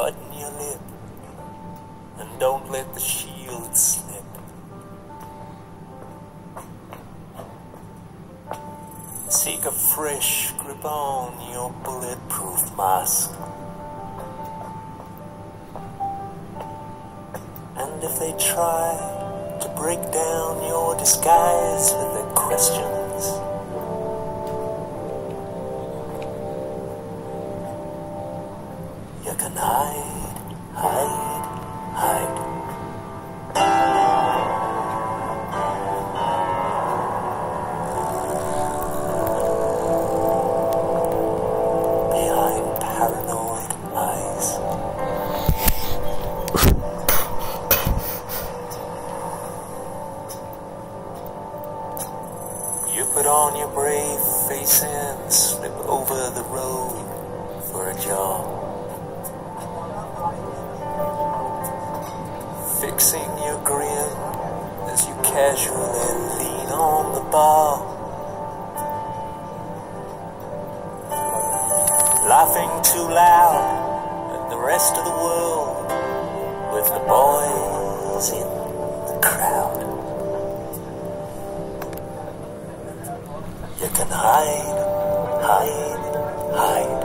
button your lip, and don't let the shield slip. Seek a fresh grip on your bulletproof mask. And if they try to break down your disguise with a question, can hide, hide, hide. Behind paranoid eyes. You put on your brave face and slip over the road for a job. Fixing your grin as you casually lean on the bar. Laughing too loud at the rest of the world with the boys in the crowd. You can hide, hide, hide.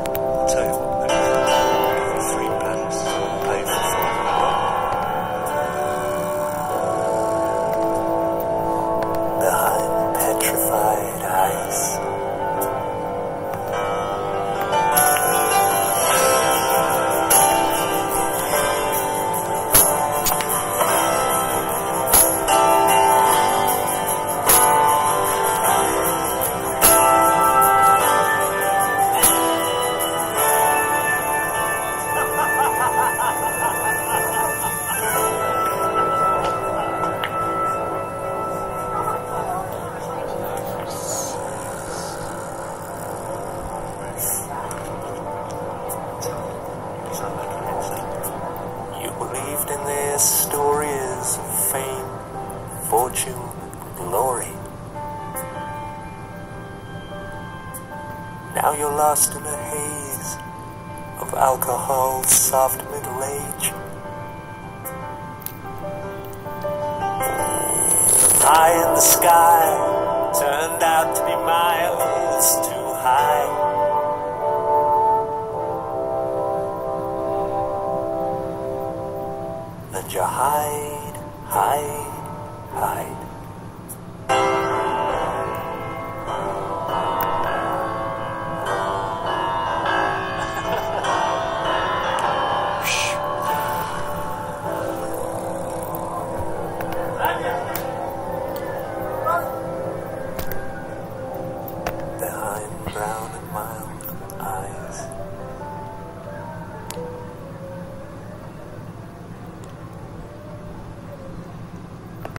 Fortune, glory. Now you're lost in a haze of alcohol's soft middle age. The High in the sky turned out to be miles too high. And you hide, hide, hide.